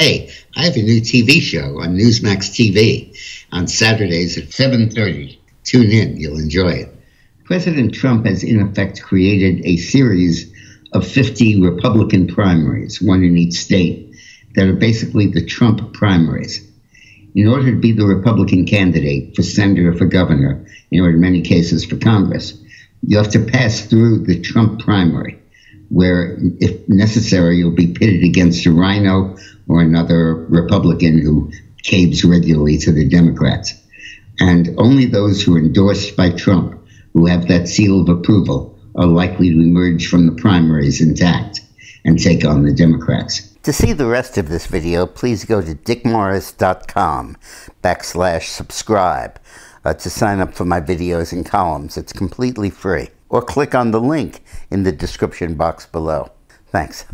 Hey, I have a new TV show on Newsmax TV on Saturdays at 7:30. Tune in, you'll enjoy it. President Trump has in effect created a series of 50 Republican primaries, one in each state, that are basically the Trump primaries. In order to be the Republican candidate for senator, for governor, or in many cases for Congress, you have to pass through the Trump primary, where, if necessary, you'll be pitted against a rhino or another Republican who caves regularly to the Democrats. And only those who are endorsed by Trump, who have that seal of approval, are likely to emerge from the primaries intact and take on the Democrats. To see the rest of this video, please go to dickmorris.com backslash subscribe uh, to sign up for my videos and columns. It's completely free. Or click on the link in the description box below. Thanks.